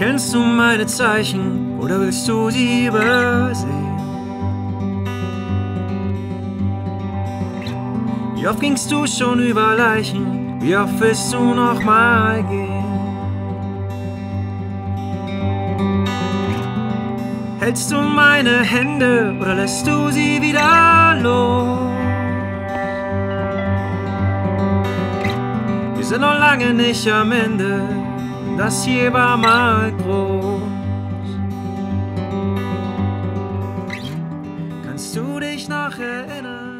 Kennst du meine Zeichen oder willst du sie übersehen? Wie oft gingst du schon über Leichen? Wie oft willst du noch mal gehen? Hältst du meine Hände oder lässt du sie wieder los? Wir sind noch lange nicht am Ende, das hier war mal groß. Kannst du dich noch erinnern?